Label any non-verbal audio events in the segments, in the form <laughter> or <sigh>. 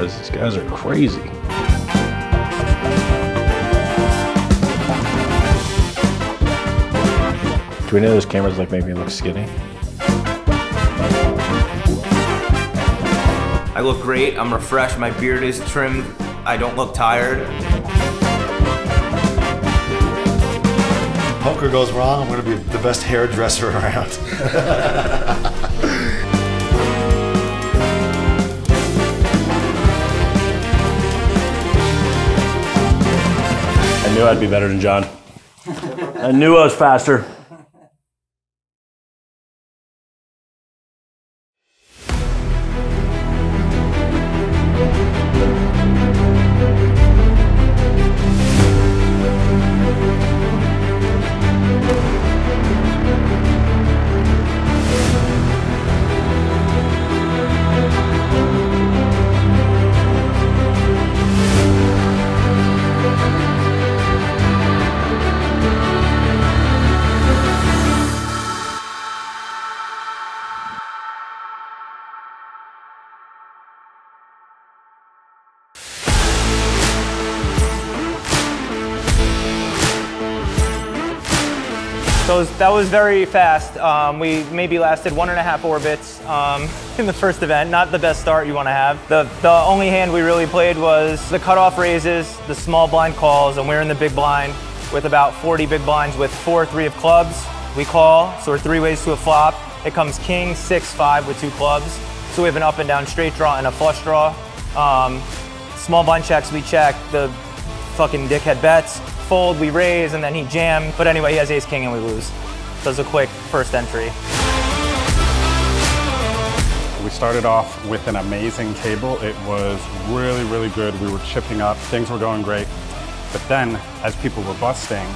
cameras. These guys are crazy. Do we know those cameras like make me look skinny? I look great. I'm refreshed. My beard is trimmed. I don't look tired. Poker goes wrong, I'm gonna be the best hairdresser <laughs> around. <laughs> knew I'd be better than Jon. I knew I was faster. So was- that was very fast. Um, we maybe lasted one and a half orbits um, <laughs> in the first event. Not the best start you want to have. The, the only hand we really played was the cutoff raises, the small blind calls, and we're in the big blind with about 40 big blinds with four three of clubs. We call, so we're three ways to a flop. It comes king, six, five with two clubs. So we have an up and down straight draw and a flush draw. Um, small blind checks, we check. The fucking dickhead bets. Fold, we raise, and then he jammed. But anyway, he has ace king and we lose. Does a quick first entry. We started off with an amazing table. It was really, really good. We were chipping up, things were going great. But then, as people were busting,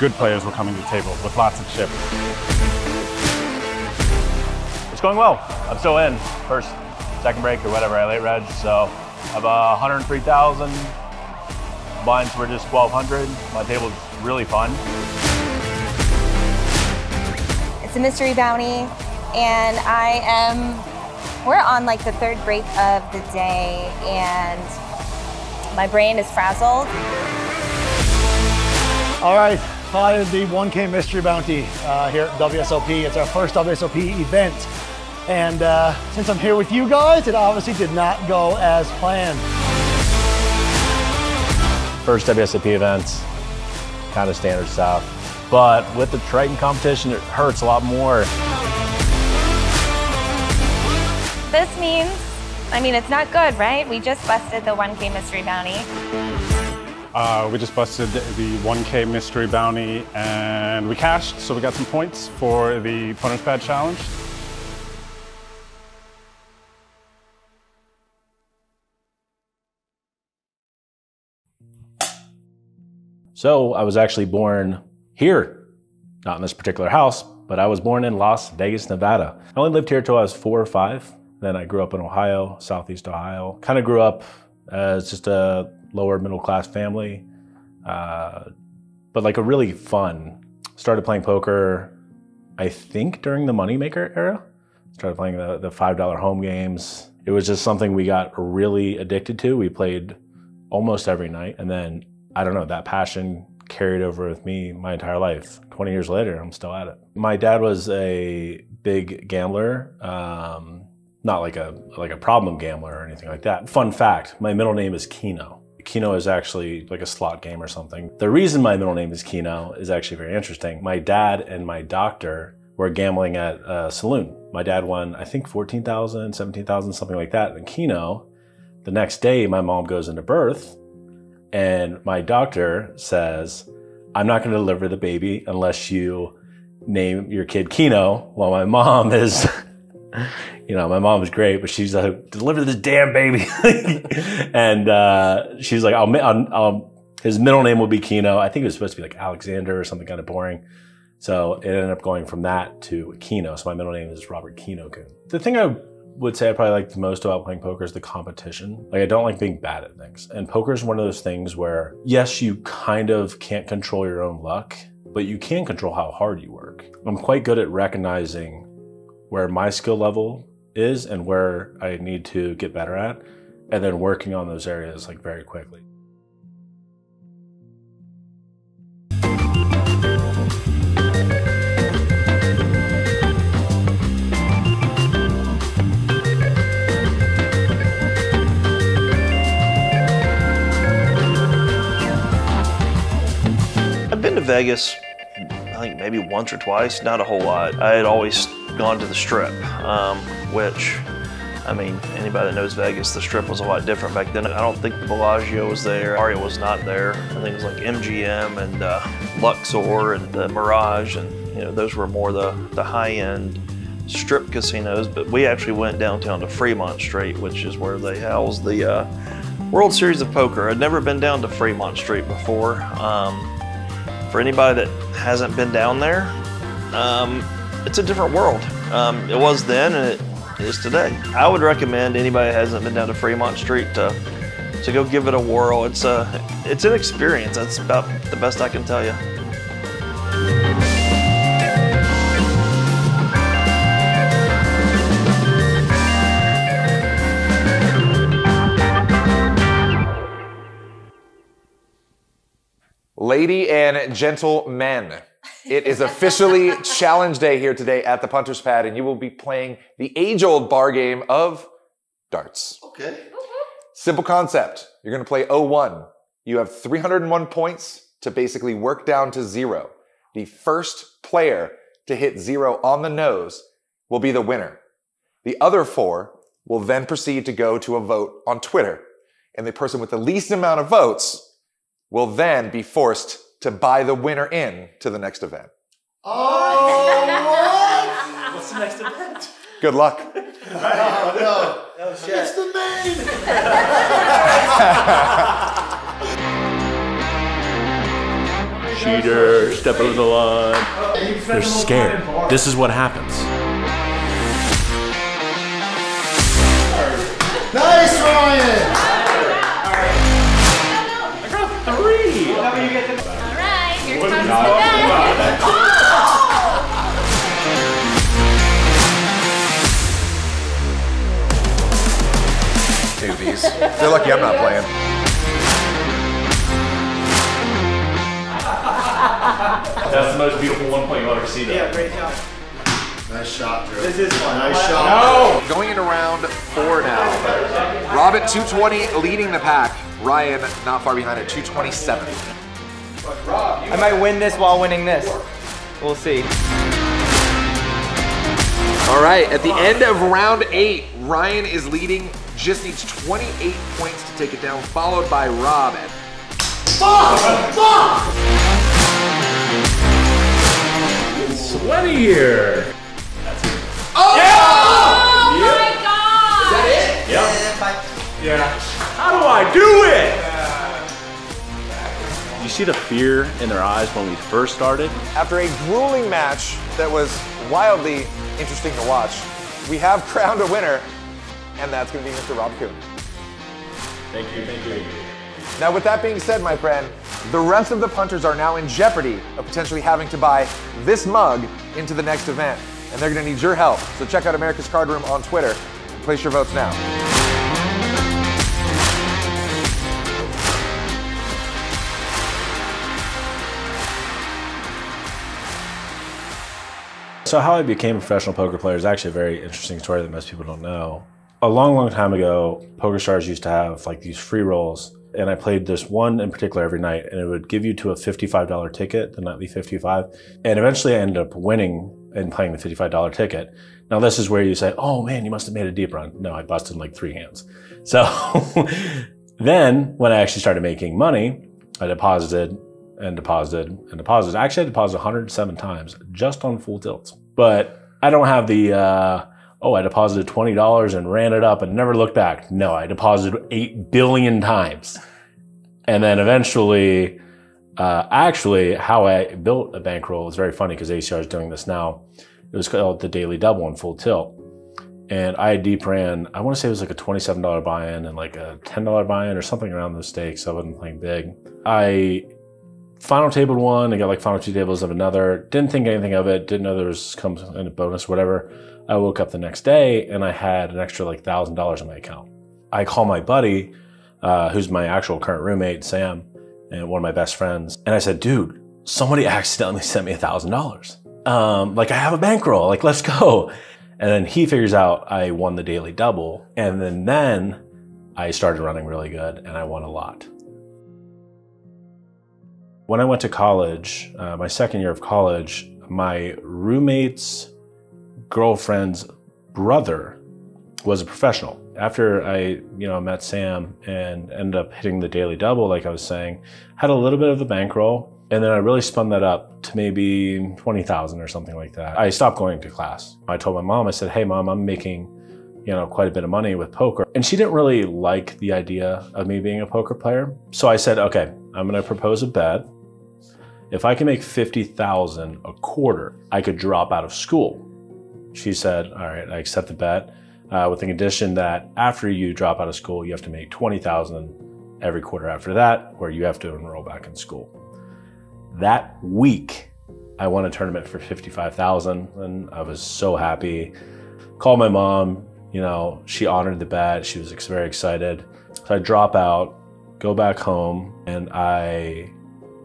good players were coming to the table with lots of chip. It's going well. I'm still in. First, second break or whatever. I late reg. So I've uh, 103,000. Blinds were just 1,200. My table table's really fun. It's a mystery bounty, and I am. We're on like the third break of the day, and my brain is frazzled. All right, finally the 1K Mystery Bounty uh, here at WSOP. It's our first WSOP event. And uh, since I'm here with you guys, it obviously did not go as planned. First WSOP events, kind of standard stuff. But with the Triton competition, it hurts a lot more. This means, I mean, it's not good, right? We just busted the 1K mystery bounty. Uh, we just busted the 1K mystery bounty and we cashed, so we got some points for the Punter's Pad challenge. So I was actually born here, not in this particular house, but I was born in Las Vegas, Nevada. I only lived here till I was four or five. Then I grew up in Ohio, Southeast Ohio. Kind of grew up as just a lower middle class family, uh, but like a really fun. Started playing poker, I think during the Moneymaker era. Started playing the, the $5 home games. It was just something we got really addicted to. We played almost every night. And then, I don't know, that passion carried over with me my entire life. 20 years later, I'm still at it. My dad was a big gambler. Um, not like a like a problem gambler or anything like that. Fun fact, my middle name is Keno. Keno is actually like a slot game or something. The reason my middle name is Keno is actually very interesting. My dad and my doctor were gambling at a saloon. My dad won, I think 14,000, 17,000, something like that. And Keno, the next day, my mom goes into birth and my doctor says, I'm not going to deliver the baby unless you name your kid Keno. While my mom is, <laughs> you know, my mom is great, but she's like, deliver this damn baby. <laughs> and uh, she's like, I'll, I'll, I'll, his middle name will be Keno. I think it was supposed to be like Alexander or something kind of boring. So it ended up going from that to Keno. So my middle name is Robert Keno Kuhn. The thing I would say I probably like the most about playing poker is the competition. Like I don't like being bad at things. And poker is one of those things where yes, you kind of can't control your own luck, but you can control how hard you work. I'm quite good at recognizing where my skill level is and where I need to get better at. and then working on those areas like very quickly. Been to Vegas, I think maybe once or twice, not a whole lot. I had always gone to the Strip, um, which, I mean, anybody that knows Vegas, the Strip was a lot different back then. I don't think the Bellagio was there, Aria was not there. I think it was like MGM and uh, Luxor and the Mirage, and you know those were more the, the high-end strip casinos. But we actually went downtown to Fremont Street, which is where they house the uh, World Series of Poker. I'd never been down to Fremont Street before. Um, for anybody that hasn't been down there, um, it's a different world. Um, it was then and it is today. I would recommend anybody that hasn't been down to Fremont Street to to go give it a whirl. It's a it's an experience. That's about the best I can tell you. Lady and gentlemen, it is officially <laughs> challenge day here today at the Punter's Pad, and you will be playing the age old bar game of darts. Okay. Simple concept. You're going to play 01. You have 301 points to basically work down to zero. The first player to hit zero on the nose will be the winner. The other four will then proceed to go to a vote on Twitter. And the person with the least amount of votes will then be forced to buy the winner in to the next event. Oh, what? What's the next event? Good luck. <laughs> Oh, no. Oh shit. It's the main. Cheater, step over the line. They're scared. This is what happens. Right, here comes the They're lucky I'm not playing. That's the most beautiful one point you'll ever see. Though. Yeah, great job. Nice shot, Drew. This is fun. Nice shot. No! Going into round four now. Rob at 220, leading the pack. Ryan not far behind at 227. I might win this while winning this. We'll see. All right, at the end of round eight, Ryan is leading, just needs 28 points to take it down, followed by Rob at Sweaty here. Oh! oh my god! Is that it? Yep. Yeah. How do I do it? You see the fear in their eyes when we first started? After a grueling match that was wildly interesting to watch, we have <laughs> crowned a winner, and that's going to be Mr. Rob Kuhn. Thank you, thank you. Now, with that being said, my friend, the rest of the punters are now in jeopardy of potentially having to buy this mug into the next event, and they're going to need your help. So check out America's Card Room on Twitter and place your votes now. So how I became a professional poker player is actually a very interesting story that most people don't know. A long, long time ago, Poker Stars used to have like these free rolls, and I played this one in particular every night, and it would give you to a $55 ticket, the nightly 55. And eventually I ended up winning and playing the $55 ticket. Now this is where you say, oh man, you must have made a deep run. No, I busted in like three hands. So <laughs> then when I actually started making money, I deposited and deposited and deposited. Actually, I deposited 107 times just on full tilts. But I don't have the, uh, oh, I deposited $20 and ran it up and never looked back. No, I deposited 8 billion times. And then eventually, uh, actually, how I built a bankroll is very funny because ACR is doing this now. It was called the Daily Double on Full Tilt. And I deep ran, I want to say it was like a $27 buy in and like a $10 buy in or something around those stakes. I wasn't playing big. I final tabled one. I got like final two tables of another. Didn't think anything of it. Didn't know there was comes in a bonus, whatever. I woke up the next day and I had an extra like thousand dollars in my account. I call my buddy, uh, who's my actual current roommate, Sam, and one of my best friends, and I said, dude, somebody <laughs> accidentally sent me a thousand dollars. Um, like I have a bankroll, like let's go. And then he figures out I won the daily double, and then then I started running really good, and I won a lot. When I went to college, uh, my second year of college, my roommate's girlfriend's brother was a professional. After I, you know, met Sam and ended up hitting the daily double, like I was saying, had a little bit of the bankroll, and then I really spun that up to maybe 20,000 or something like that. I stopped going to class. I told my mom, I said, hey mom, I'm making, you know, quite a bit of money with poker. And she didn't really like the idea of me being a poker player. So I said, okay, I'm gonna propose a bet. If I can make 50,000 a quarter, I could drop out of school. She said, all right, I accept the bet uh, with the condition that after you drop out of school, you have to make 20,000 every quarter after that, where you have to enroll back in school. That week, I won a tournament for 55,000 and I was so happy. Called my mom, you know, she honored the bet. She was very excited. So I drop out, go back home, and I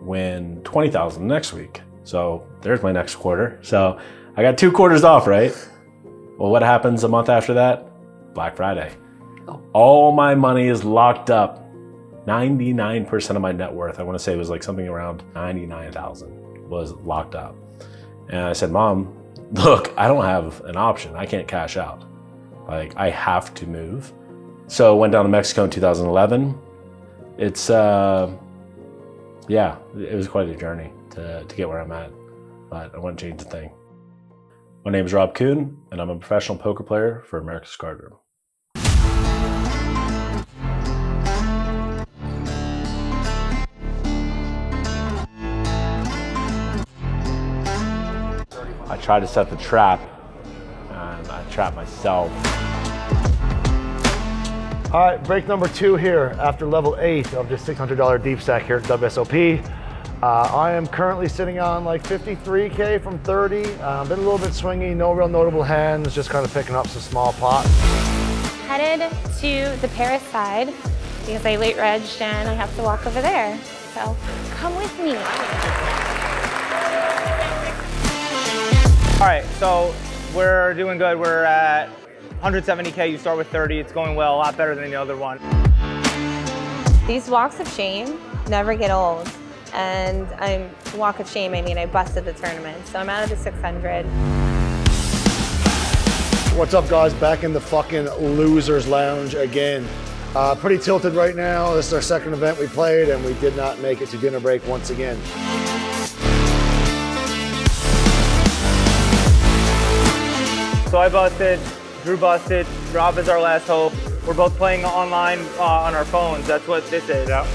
win 20,000 next week. So there's my next quarter. So I got two quarters off, right? Well, what happens a month after that? Black Friday. All my money is locked up. 99% of my net worth, I want to say it was like something around 99,000 was locked up. And I said, Mom, look, I don't have an option. I can't cash out. Like, I have to move. So I went down to Mexico in 2011. It's, uh, yeah, it was quite a journey to, to get where I'm at, but I to change the thing. My name is Rob Kuhn, and I'm a professional poker player for America's Cardroom. I tried to set the trap, and I trapped myself. All right, break number two here after level eight of this $600 deep stack here at WSOP. Uh, I am currently sitting on like 53K from 30. Uh, been a little bit swingy, no real notable hands, just kind of picking up some small pots. Headed to the Paris side because I late regged and I have to walk over there. So come with me. All right, so we're doing good. We're at 170K. You start with 30. It's going well, a lot better than the other one. These walks of shame never get old. And I'm walk of shame, I mean, I busted the tournament. So I'm out of the 600. What's up, guys? Back in the fucking losers lounge again. Uh, pretty tilted right now. This is our second event we played, and we did not make it to dinner break once again. So I busted, Drew busted, Rob is our last hope. We're both playing online uh, on our phones. That's what this is. Yeah.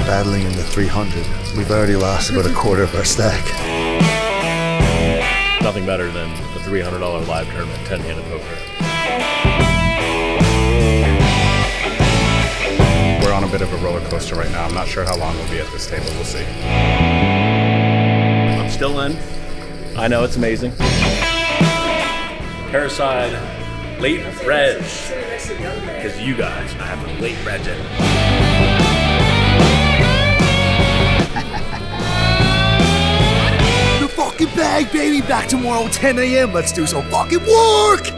battling in the 300. We've already lost about a quarter of our stack. Nothing better than a $300 live tournament, 10 handed poker. On a bit of a roller coaster right now. I'm not sure how long we'll be at this table. We'll see. I'm still in. I know it's amazing. Paris side, late reg. Because you guys, I have a late reg in. <laughs> The fucking bag, baby. Back tomorrow, 10 a.m. Let's do some fucking work.